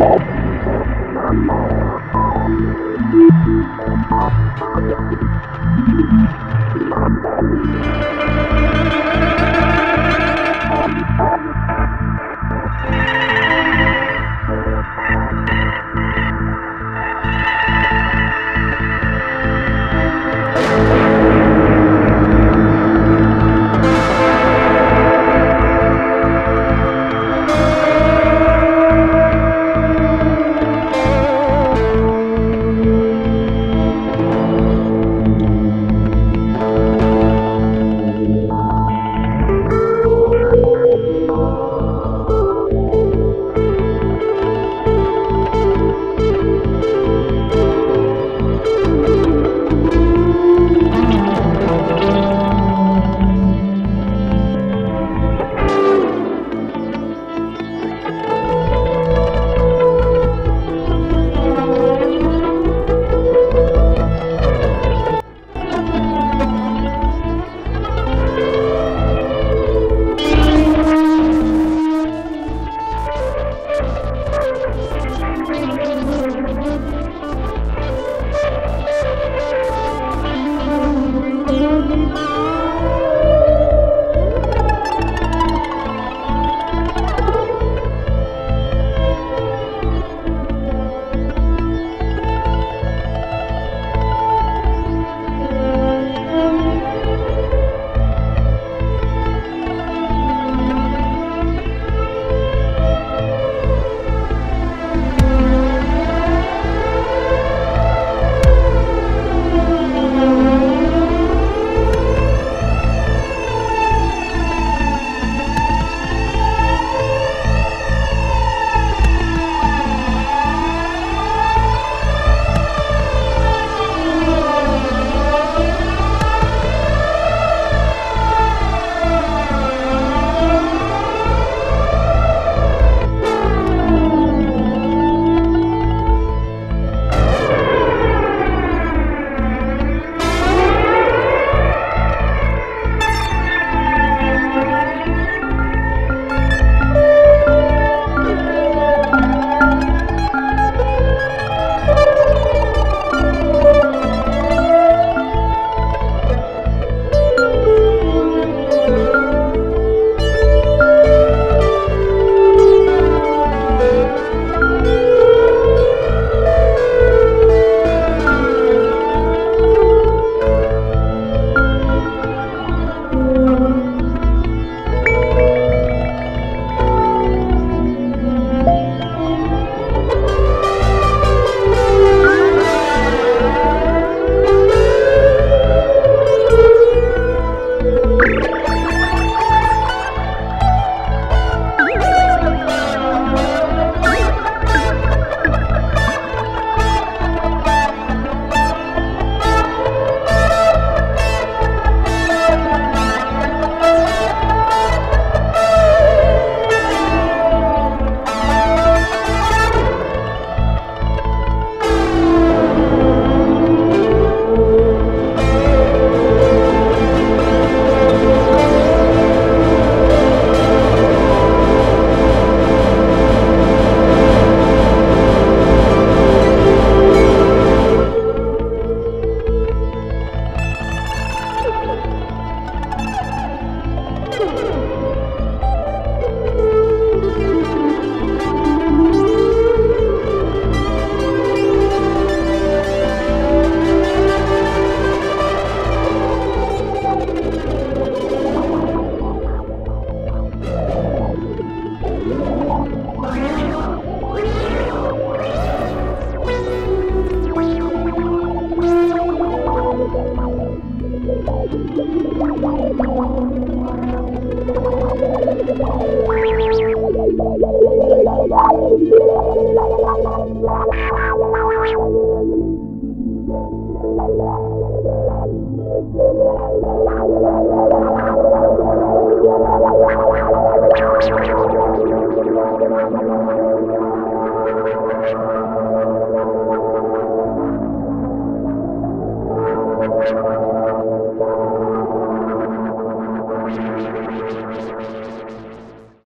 love.